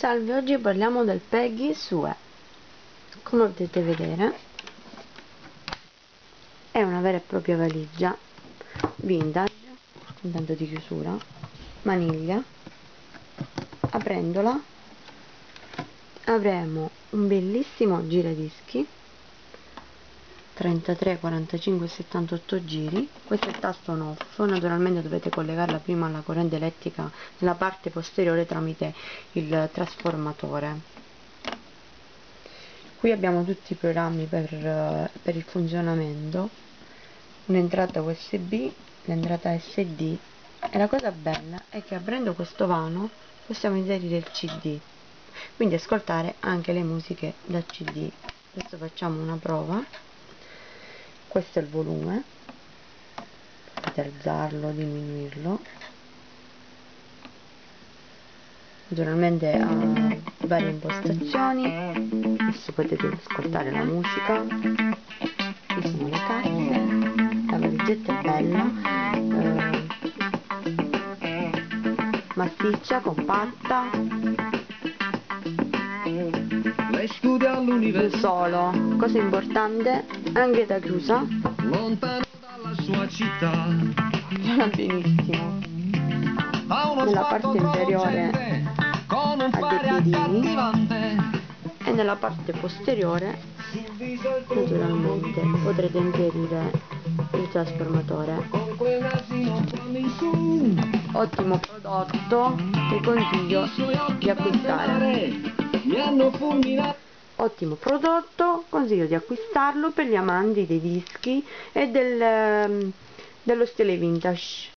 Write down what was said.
Salve, oggi parliamo del Peggy Sue. Come potete vedere è una vera e propria valigia vintage, con di chiusura, maniglia. Aprendola avremo un bellissimo giradischi 33, 45 e 78 giri. Questo è il tasto on off naturalmente dovete collegarla prima alla corrente elettrica nella parte posteriore tramite il trasformatore. Qui abbiamo tutti i programmi per, per il funzionamento. Un'entrata USB l'entrata SD e la cosa bella è che aprendo questo vano possiamo inserire il CD quindi ascoltare anche le musiche da CD adesso facciamo una prova questo è il volume. Potete alzarlo, diminuirlo. Naturalmente ha varie impostazioni. Adesso potete ascoltare la musica. Qui sono le casse la valigetta è bella. Eh, massiccia, compatta studia all'università solo cosa importante anche da chiusa. Lontano dalla sua città. Suona benissimo. Nella parte inferiore con un ha dei piedini. e nella parte posteriore naturalmente potrete inserire il trasformatore. Ottimo prodotto che consiglio di acquistare ottimo prodotto consiglio di acquistarlo per gli amanti dei dischi e del, dello stile vintage